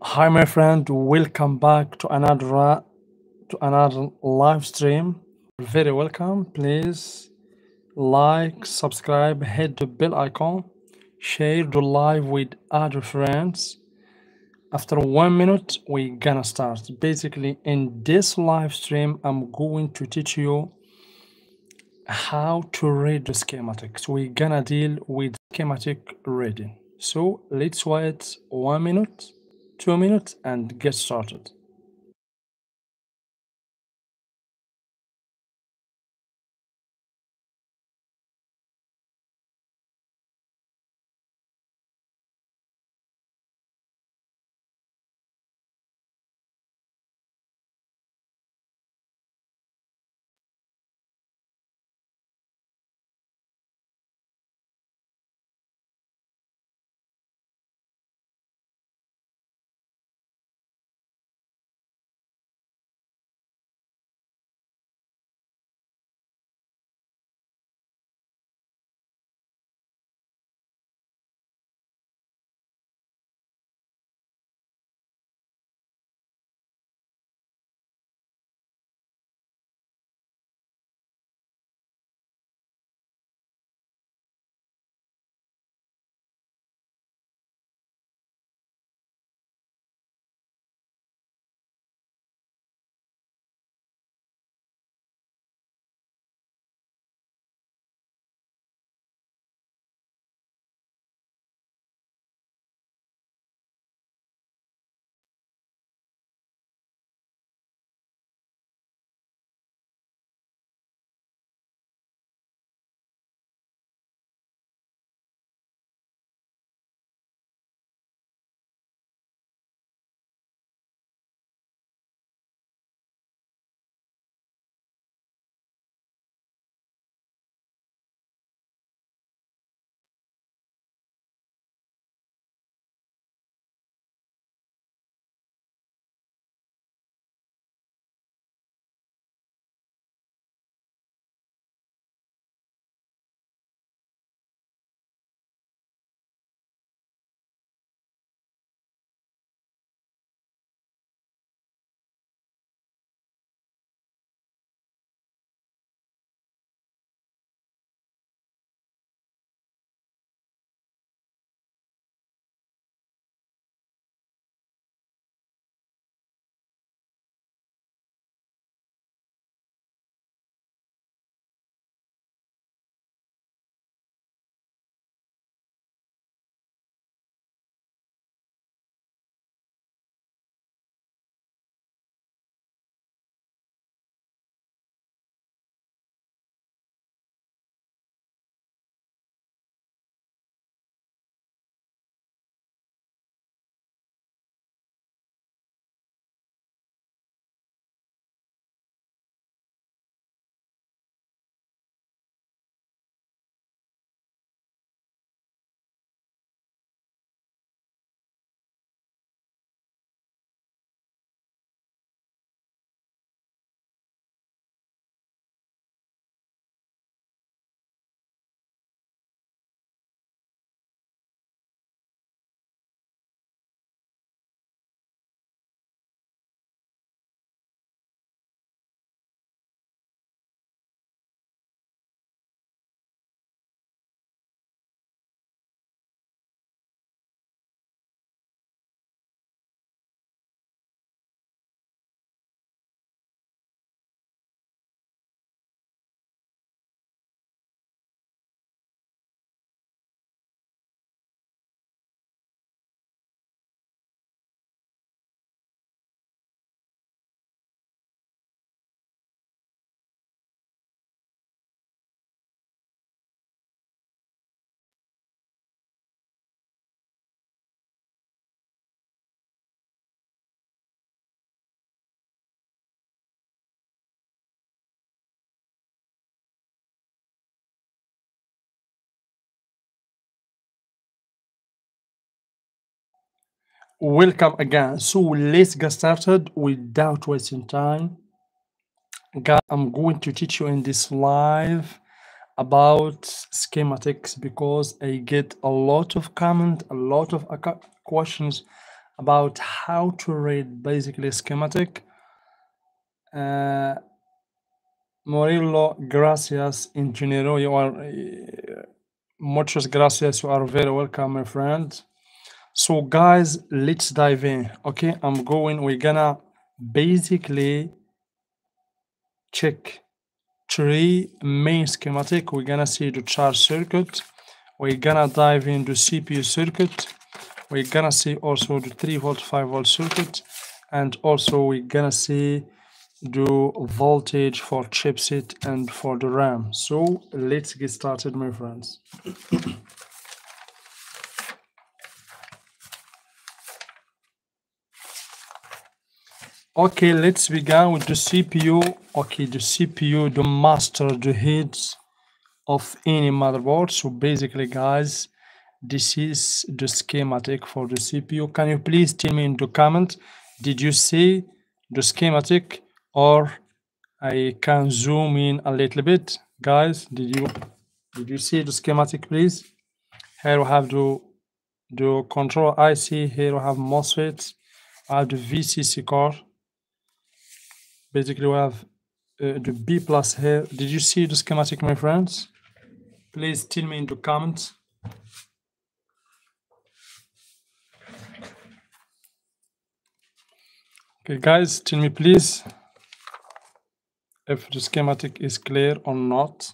Hi, my friend. Welcome back to another to another live stream. Very welcome. Please like, subscribe, hit the bell icon, share the live with other friends. After one minute, we gonna start. Basically, in this live stream, I'm going to teach you how to read the schematics. We're gonna deal with schematic reading. So let's wait one minute, two minutes, and get started. Welcome again. So let's get started without wasting time. I'm going to teach you in this live about schematics because I get a lot of comment, a lot of questions about how to read basically schematic. Uh, Murillo, gracias, ingeniero. You are uh, muchas gracias. You are very welcome, my friend. So, guys, let's dive in. Okay, I'm going. We're gonna basically check three main schematic. We're gonna see the charge circuit. We're gonna dive into CPU circuit. We're gonna see also the 3 volt, 5 volt circuit, and also we're gonna see the voltage for chipset and for the RAM. So let's get started, my friends. okay, let's begin with the CPU. Okay, the CPU, the master, the heads of any motherboard. So basically, guys, this is the schematic for the CPU. Can you please tell me in the comment, did you see the schematic or I can zoom in a little bit. Guys, did you did you see the schematic please? Here we have the the control IC, here we have MOSFET, I have the VCC core. Basically we have uh, the B plus here. Did you see the schematic my friends? Please tell me in the comments. Okay guys, tell me please if the schematic is clear or not.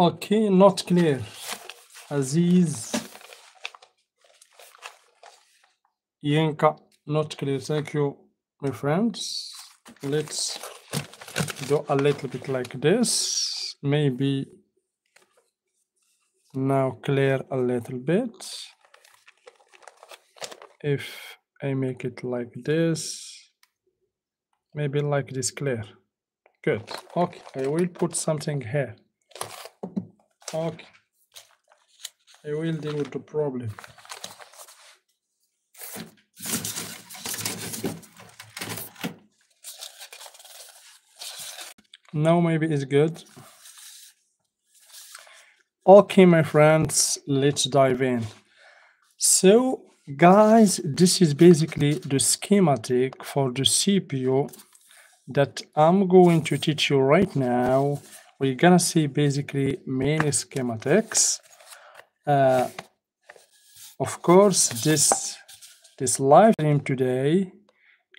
Okay, not clear. Aziz Yinka, not clear. Thank you, my friends. Let's do a little bit like this. Maybe now clear a little bit. If I make it like this, maybe like this clear. Good. Okay, I will put something here. Okay. I will deal with the problem. Now maybe it's good. Okay, my friends, let's dive in. So, guys, this is basically the schematic for the CPU that I'm going to teach you right now. We're gonna see basically main schematics. Uh, of course, this this live stream today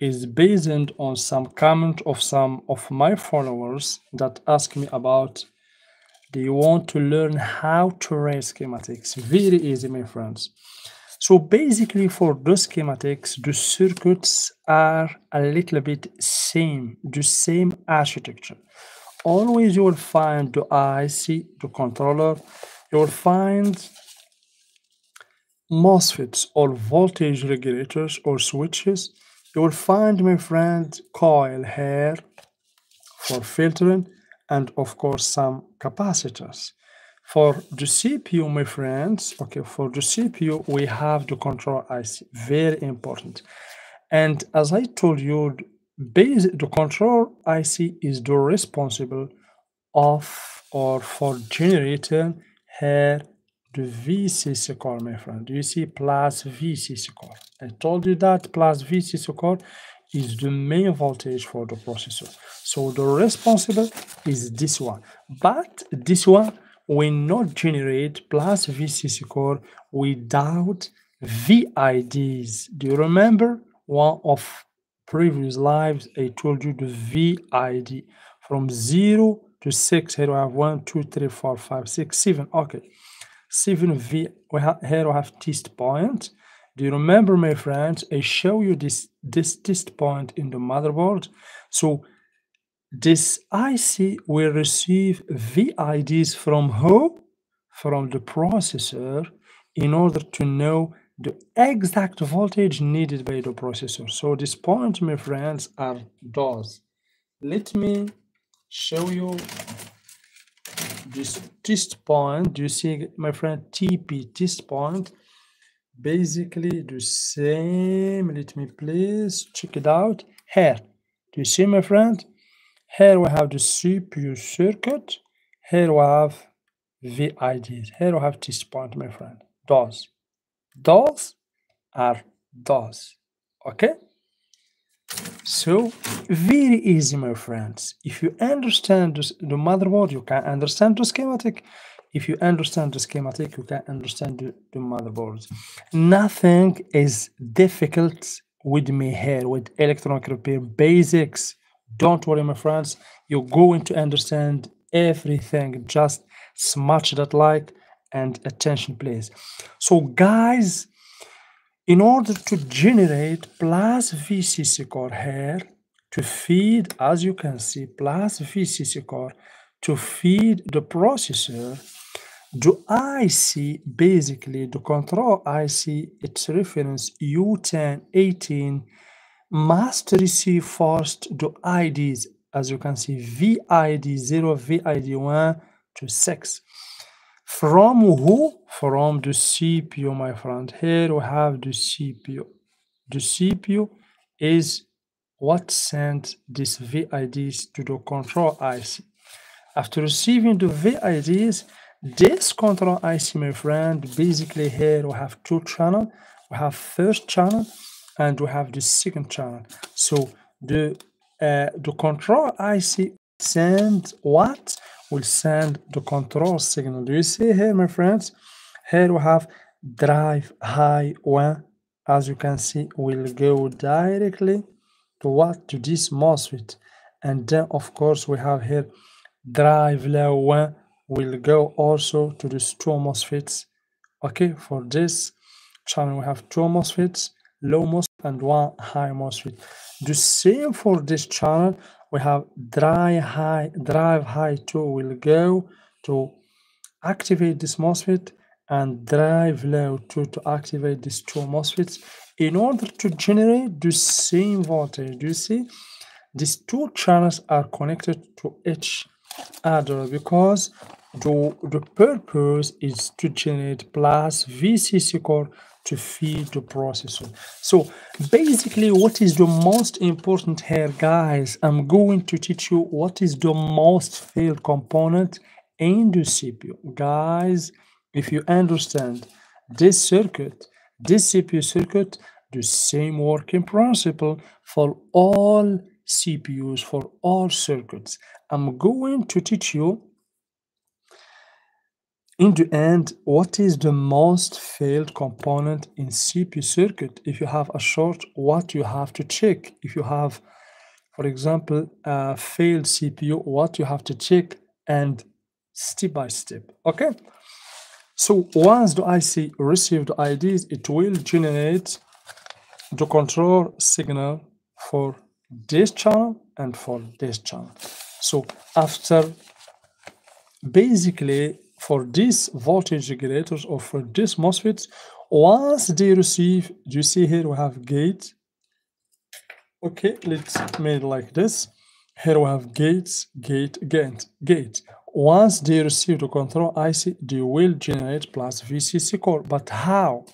is based on some comment of some of my followers that ask me about they want to learn how to write schematics. Very easy, my friends. So basically for the schematics, the circuits are a little bit same, the same architecture. Always you will find the IC, the controller, you will find MOSFETs or voltage regulators or switches. You will find, my friend, coil here for filtering and of course some capacitors. For the CPU, my friends, okay, for the CPU, we have the control IC, very important. And as I told you, base, the control IC is the responsible of or for generating here the VCC core, my friend. You see plus VCC core? I told you that plus VCC core is the main voltage for the processor. So the responsible is this one. But this one, will not generate plus VCC core without VIDs. Do you remember one of previous lives I told you the VID from 0 to 6 here we have 1 2 3 4 5 6 7 okay. 7 V we have here we have test point. Do you remember my friends I show you this this test point in the motherboard? So this IC will receive VIDs from who? From the processor in order to know the exact voltage needed by the processor. So this point, my friends, are those. Let me show you this test point. Do you see, my friend, TP test point? Basically the same. Let me please check it out. Here. Do you see, my friend? Here we have the CPU circuit. Here we have VIDs. Here we have test point, my friend. Those. Those are those. Okay? So, very easy, my friends. If you understand the motherboard, you can understand the schematic. If you understand the schematic, you can understand the, the motherboard. Nothing is difficult with me here, with electronic repair basics don't worry, my friends. You're going to understand everything. Just smash that like and attention, please. So, guys, in order to generate plus VCC core here to feed, as you can see, plus VCC core to feed the processor, the IC, basically the control IC, its reference U1018 must receive first the IDs, as you can see, VID0, VID1 to 6. From who? From the CPU, my friend. Here we have the CPU. The CPU is what sent these VIDs to the control IC. After receiving the VIDs, this control IC, my friend, basically here we have two channels. We have first channel and we have the second channel. So the uh, the control IC send what? Will send the control signal. Do you see here, my friends? Here we have drive high one. As you can see, will go directly to what? To this MOSFET. And then, of course, we have here drive low one will go also to these two MOSFETs. Okay, for this channel, we have two MOSFETs low MOSFET and one high MOSFET. The same for this channel, we have drive high, drive high 2 will go to activate this MOSFET and drive low 2 to activate these two MOSFETs in order to generate the same voltage. Do you see? These two channels are connected to each other because the, the purpose is to generate plus VCC core to feed the processor. So basically what is the most important here guys, I'm going to teach you what is the most failed component in the CPU. Guys, if you understand this circuit, this CPU circuit, the same working principle for all CPUs, for all circuits. I'm going to teach you in the end, what is the most failed component in CPU circuit? If you have a short, what you have to check? If you have, for example, a failed CPU, what you have to check and step by step, okay? So once the IC receives the IDs, it will generate the control signal for this channel and for this channel. So after basically for these voltage regulators or for these MOSFETs, once they receive, do you see here we have gate? Okay, let's make it like this. Here we have gates, gate, gate, gate. Once they receive the control IC, they will generate plus VCC core. But how?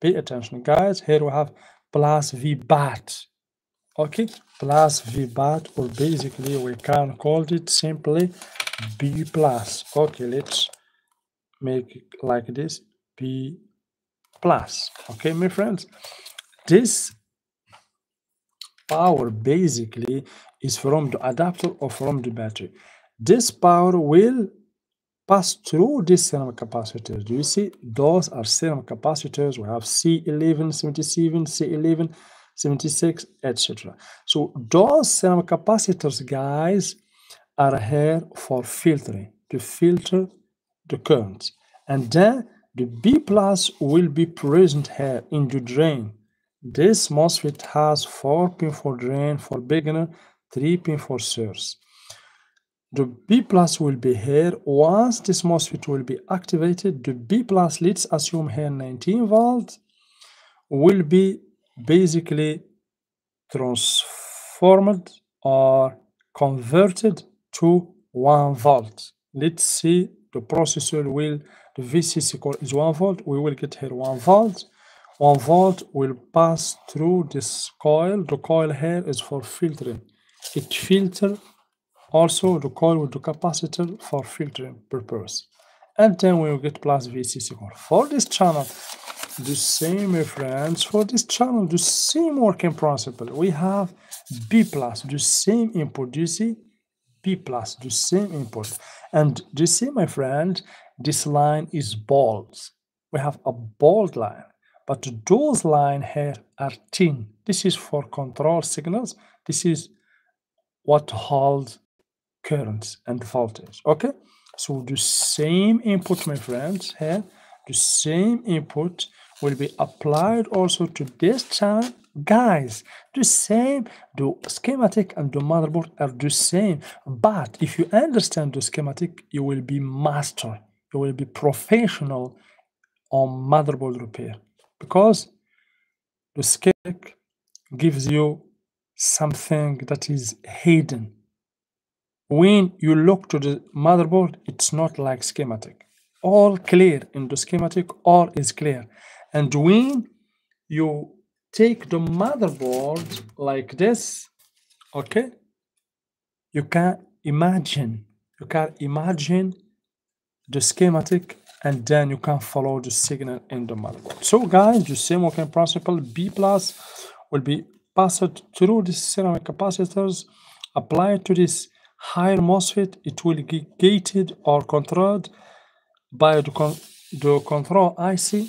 Pay attention, guys. Here we have plus VBAT. Okay, plus VBAT, or basically we can call it simply B plus. Okay, let's make it like this, B plus. Okay, my friends, this power basically is from the adapter or from the battery. This power will pass through these ceramic capacitors. Do you see? Those are ceramic capacitors. We have C11, 77, C11, 76, etc. So those ceramic capacitors, guys, are here for filtering, to filter the current. And then the B plus will be present here in the drain. This MOSFET has 4 pin for drain for beginner, 3 pin for source. The B plus will be here. Once this MOSFET will be activated, the B plus, let's assume here 19 volts, will be basically transformed or converted to 1 volt. Let's see the processor will, the VCC core is 1 volt. We will get here 1 volt. 1 volt will pass through this coil. The coil here is for filtering. It filter also the coil with the capacitor for filtering purpose. And then we will get plus VCC core. For this channel, the same my friends, for this channel, the same working principle. We have B plus, the same input. You see? B plus, the same input. And you see, my friend, this line is bold. We have a bold line, but those line here are thin. This is for control signals. This is what holds currents and voltage. Okay, so the same input, my friends, here, the same input will be applied also to this channel. Guys, the same, the schematic and the motherboard are the same. But if you understand the schematic, you will be master. You will be professional on motherboard repair because the schematic gives you something that is hidden when you look to the motherboard, it's not like schematic. All clear in the schematic, all is clear. And when you take the motherboard like this, okay, you can imagine, you can imagine the schematic and then you can follow the signal in the motherboard. So guys, the same working principle, B plus will be passed through the ceramic capacitors, applied to this higher MOSFET, it will be gated or controlled by the, con the control IC.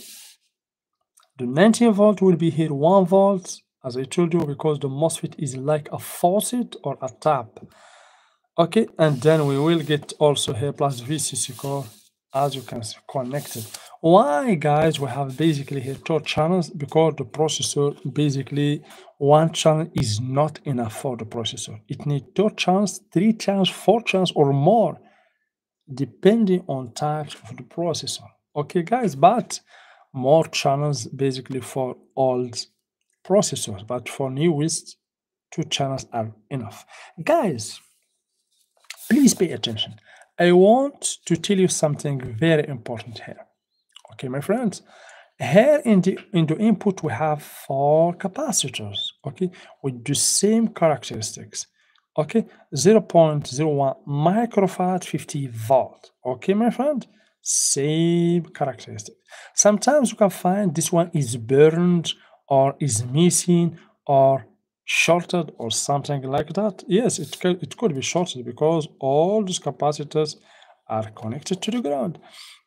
The 19 volt will be here 1 volt, as I told you, because the MOSFET is like a faucet or a tap. Okay, and then we will get also here plus VCC core as you can see connected. Why guys we have basically here two channels? Because the processor basically one channel is not enough for the processor. It needs two channels three channels four channels or more depending on type of the processor. Okay guys but more channels basically for old processors but for newest two channels are enough guys please pay attention I want to tell you something very important here. Okay, my friends. Here in the in the input we have four capacitors, okay, with the same characteristics. Okay, 0.01 microfarad 50 volt. Okay, my friend? Same characteristic. Sometimes you can find this one is burned or is missing or shorted or something like that. Yes it could, it could be shorted because all these capacitors are connected to the ground.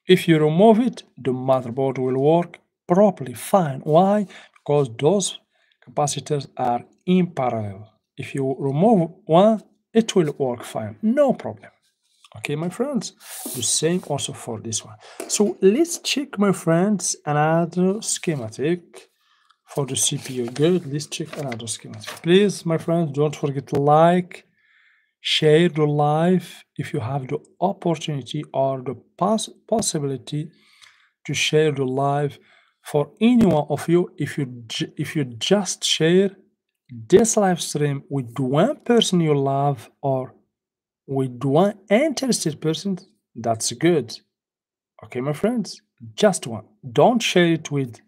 If you remove it the motherboard will work properly fine. Why? Because those capacitors are in parallel. If you remove one it will work fine. No problem okay my friends the same also for this one so let's check my friends another schematic for the CPU. Good, let's check another schematic. Please, my friends, don't forget to like, share the live if you have the opportunity or the poss possibility to share the live for any one of you if you if you just share this live stream with one person you love or with one interested person that's good. Okay my friends just one. Don't share it with